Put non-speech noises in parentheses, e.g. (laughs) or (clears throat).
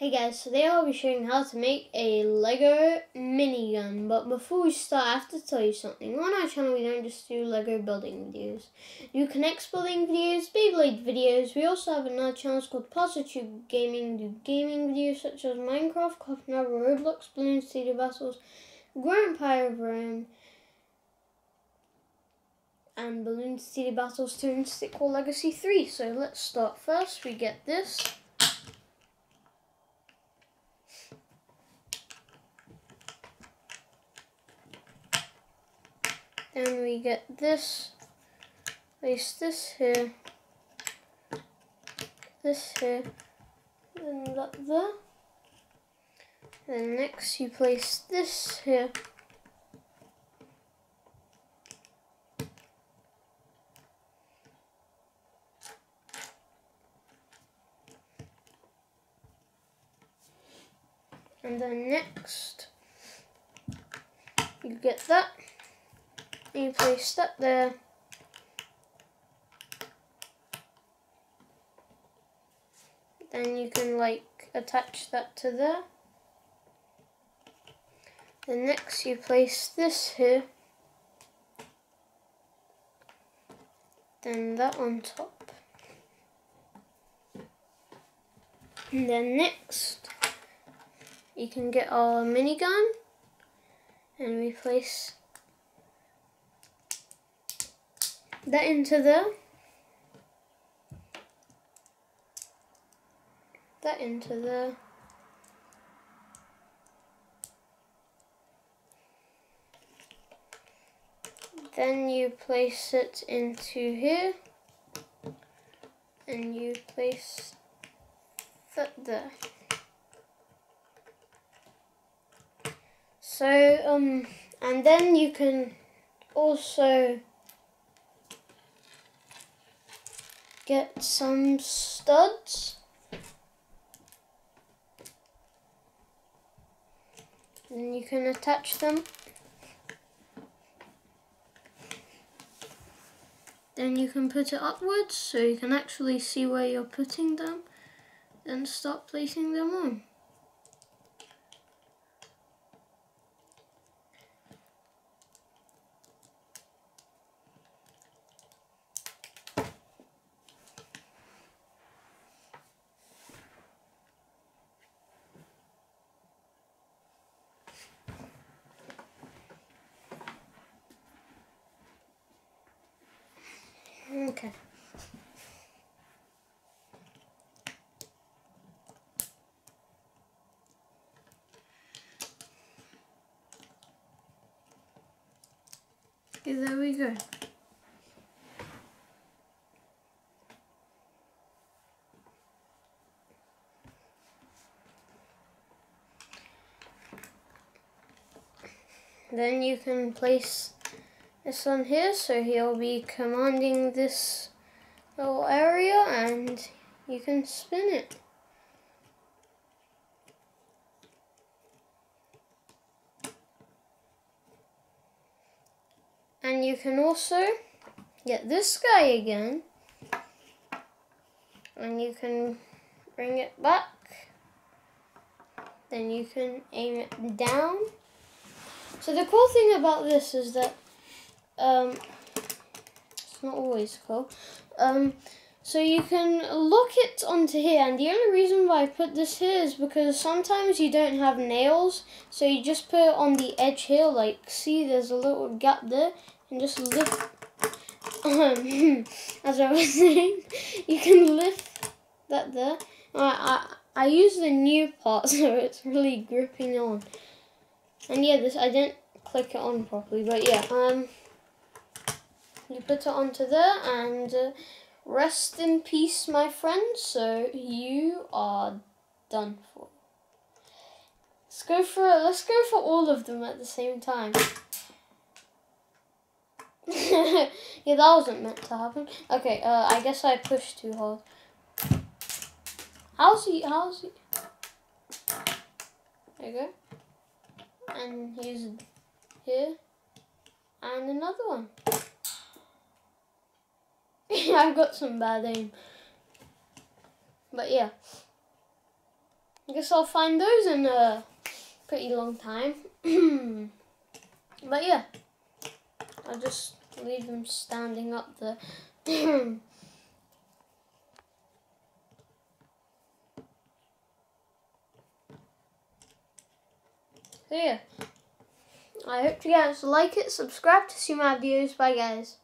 Hey guys, today I'll be showing how to make a Lego minigun. But before we start, I have to tell you something. On our channel, we don't just do Lego building videos. Do K'NEX building videos, Beyblade videos. We also have another channel called Parsatube Gaming. Do gaming videos such as Minecraft, Coffin Roblox, Bloons TD Battles, Grand Empire of Rome, and Bloons TD Battles 2 and Stick War Legacy 3. So let's start first. We get this. Then we get this, place this here, this here, then that there. Then next you place this here. And then next you get that you place that there. Then you can like attach that to there. Then next you place this here. Then that on top. And then next you can get our minigun and we place that into there. That into there. Then you place it into here. And you place that there. So, um, and then you can also get some studs. And you can attach them. Then you can put it upwards so you can actually see where you're putting them. and start placing them on. Okay. Okay, there we go. Then you can place this on here so he'll be commanding this little area and you can spin it. And you can also get this guy again. And you can bring it back. Then you can aim it down. So the cool thing about this is that um, it's not always cool. Um, so you can look it onto here, and the only reason why I put this here is because sometimes you don't have nails, so you just put it on the edge here, like, see there's a little gap there, and just lift, um, (laughs) as I was (laughs) saying, you can lift that there. I, I, I use the new part, (laughs) so it's really gripping on. And yeah, this I didn't click it on properly, but yeah, um, you put it onto there and uh, rest in peace my friend. So you are done for. Let's go for let's go for all of them at the same time. (laughs) Yeah that wasn't meant to happen. Okay uh, I guess I pushed too hard. How's he how's he? There you go. And he's here. And another one I've got some bad aim. But yeah. I guess I'll find those in a pretty long time. (clears throat) but yeah, I'll just leave them standing up there. (clears throat) So yeah, I hope you guys like it, subscribe to see my videos. Bye guys.